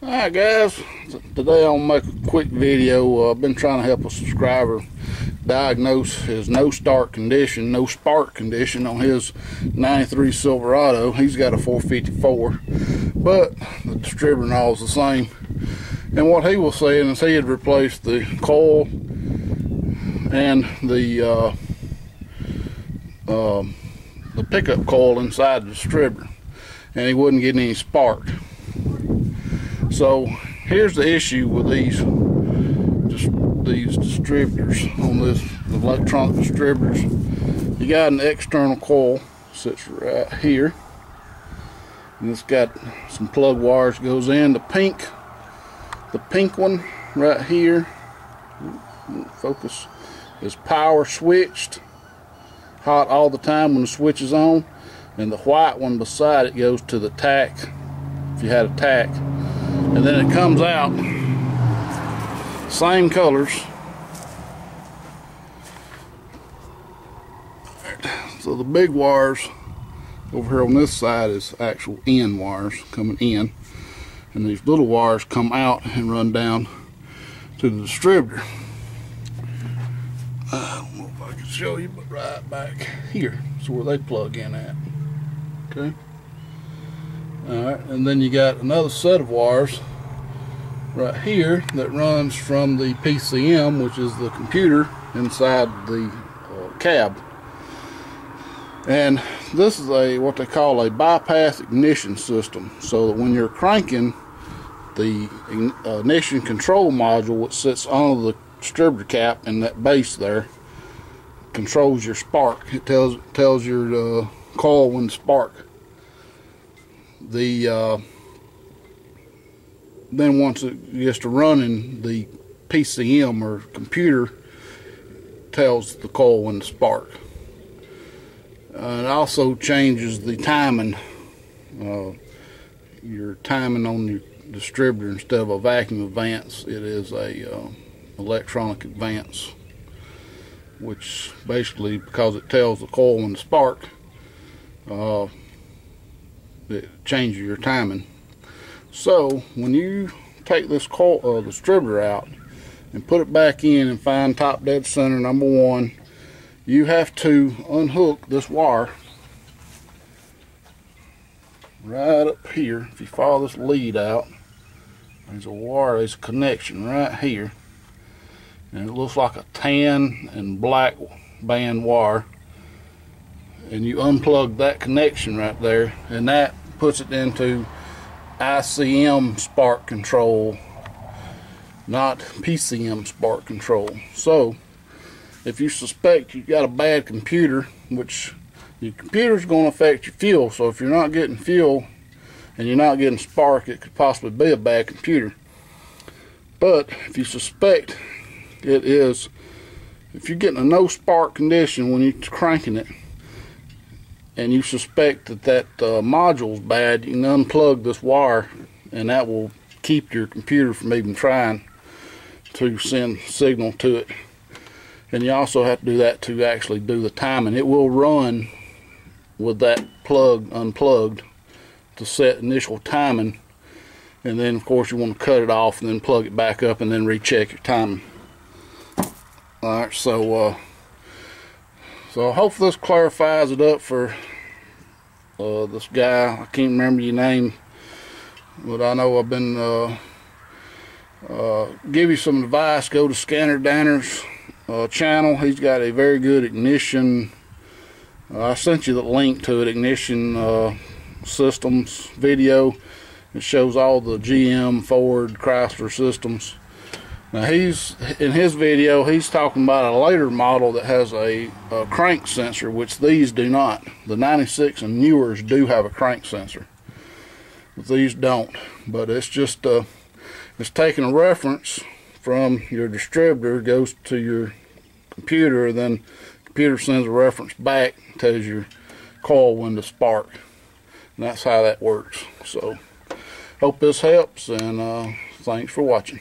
Alright guys, today I'll make a quick video. Uh, I've been trying to help a subscriber diagnose his no start condition, no spark condition on his 93 Silverado. He's got a 454, but the distributor and all is the same. And what he was saying is he had replaced the coil and the uh, um, the pickup coil inside the distributor, and he wasn't getting any spark. So here's the issue with these these distributors on this electronic distributors. You got an external coil sits right here. And it's got some plug wires goes in. The pink, the pink one right here, focus, is power switched, hot all the time when the switch is on. And the white one beside it goes to the tach, if you had a tach and then it comes out. Same colors. So the big wires over here on this side is actual in wires coming in. And these little wires come out and run down to the distributor. I don't know if I can show you but right back here is where they plug in at. Okay Alright, and then you got another set of wires right here that runs from the PCM, which is the computer inside the uh, cab. And this is a what they call a bypass ignition system, so that when you're cranking the ignition control module, which sits on the distributor cap in that base there, controls your spark. It tells tells your uh, coil when to spark the uh, then once it gets to running the PCM or computer tells the coil when to spark. Uh, it also changes the timing uh, your timing on your distributor instead of a vacuum advance. It is a uh, electronic advance which basically because it tells the coil when to spark uh, that changes your timing. So when you take this coil, uh, distributor out and put it back in and find top dead center number one, you have to unhook this wire right up here. If you follow this lead out, there's a wire, there's a connection right here. And it looks like a tan and black band wire and you unplug that connection right there and that puts it into ICM spark control not PCM spark control. So if you suspect you've got a bad computer which your computer is going to affect your fuel so if you're not getting fuel and you're not getting spark it could possibly be a bad computer. But if you suspect it is if you're getting a no spark condition when you're cranking it and you suspect that that uh, module's bad, you can unplug this wire and that will keep your computer from even trying to send signal to it. And you also have to do that to actually do the timing. It will run with that plug unplugged to set initial timing. And then of course you want to cut it off and then plug it back up and then recheck your timing. Alright, so uh, so hopefully this clarifies it up for uh, this guy. I can't remember your name, but I know I've been uh, uh, give you some advice. Go to ScannerDanner's uh, channel. He's got a very good ignition. I sent you the link to it. Ignition systems video. It shows all the GM, Ford, Chrysler systems. Now he's in his video he's talking about a later model that has a, a, crank sensor which these do not. The 96 and newers do have a crank sensor. But these don't. But it's just uh, it's taking a reference from your distributor goes to your computer then computer sends a reference back tells your coil when to spark. And that's how that works. So hope this helps and uh, thanks for watching.